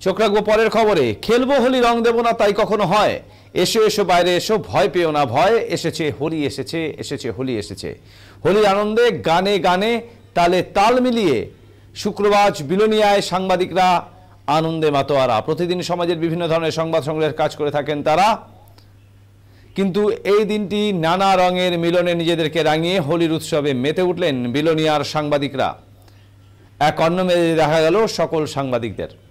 চোখ রাখব পরের খবরে। খেলব হোলি রং দেবো না, তাই কখনো হয়। এসো এসো, বাইরে এসো, ভয় পেও না, ভয়। এসেছে, হোলি এসেছে এসেছে, হোলি এসেছে। হোলির আনন্দে গানে গানে তালে তাল মিলিয়ে শুক্রবার বিলোনিয়ায় সাংবাদিকরা আনন্দে মাতোয়ারা। প্রতিদিন সমাজের বিভিন্ন ধরনের সংবাদ সংগ্রহের কাজ করে থাকেন তারা। কিন্তু এই দিনটি নানা রঙের মিলনে নিজেদেরকে রাঙিয়ে হোলির উৎসবে মেতে উঠলেন বিলোনিয়ার সাংবাদিকরা। এক অন্য মেয়ে দেখা গেল সকল সাংবাদিকদের।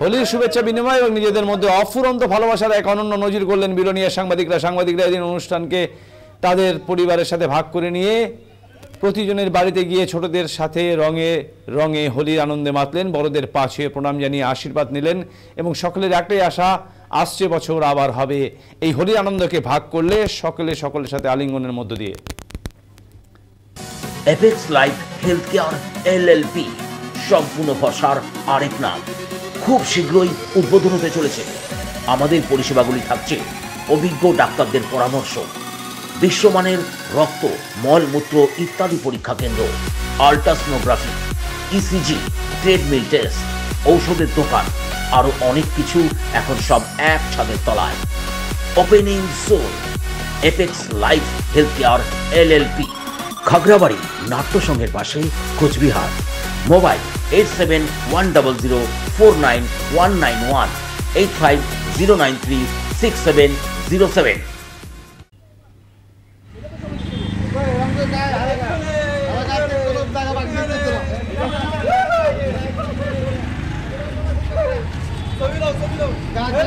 হোলির শুভেচ্ছা বিনিময় এবং নিজেদের মধ্যে অফুরন্ত ভালোবাসার এক অনন্য নজির করলেন বিলোনিয়া সাংবাদিকরা। সাংবাদিকরা এদিন অনুষ্ঠানকে তাদের পরিবারের সাথে ভাগ করে নিয়ে প্রতিজনের বাড়িতে গিয়ে ছোটদের সাথে রঙে রঙে হোলির আনন্দে মাতলেন বড়দের পা ছুঁয়ে প্রণাম জানিয়ে আশীর্বাদ নিলেন এবং সকলের একটাই আশা আসছে বছর আবার হবে। এই হোলির আনন্দকে ভাগ করলে সকলে সকলের সাথে আলিঙ্গনের মধ্য দিয়ে। Apex Life Health Care LLP সম্পূর্ণ ভরসার আরেক নাম। খুব শীঘ্রই উদ্বোধন হতে চলেছে। আমাদের পরিষেবাগুলি থাকছে অভিজ্ঞ ডাক্তারদের পরামর্শ, বিশ্বমানের রক্ত, মলমূত্র ইত্যাদি পরীক্ষা কেন্দ্র, আল্ট্রাসনোগ্রাফি ইসিজি ট্রেডমিল টেস্ট, ঔষধের দোকান, আরও অনেক কিছু এখন সব এক ছাদের তলায়। Opening soon, apex life health care LLP Khagrabari নাট্যসংঘের পাশে Cooch Behar. Mobile eight seven one double zero four nine one nine one eight five zero nine three six seven zero seven. নাটক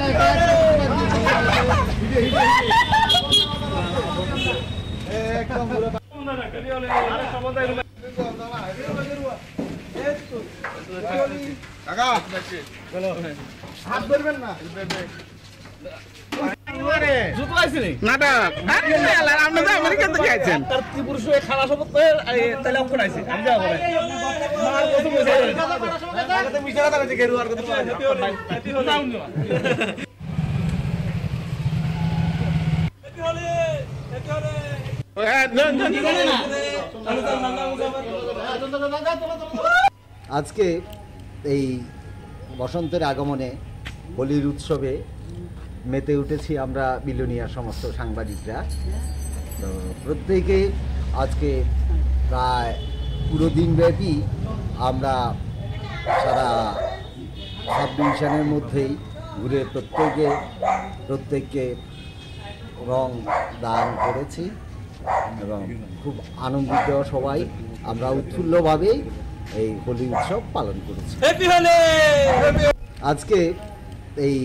হ্যাঁ, আজকে এই বসন্তের আগমনে হোলির উৎসবে মেতে উঠেছি আমরা বিলোনিয়ার সমস্ত সাংবাদিকরা। তো প্রত্যেকে আজকে প্রায় পুরো দিনব্যাপী আমরা সারা সাব ডিভিশনের মধ্যেই ঘুরে প্রত্যেকে, প্রত্যেককে রং দান করেছি এবং খুব আনন্দিত সবাই। আমরা উৎফুল্লভাবেই এই হোলি উৎসব পালন করেছে। আজকে এই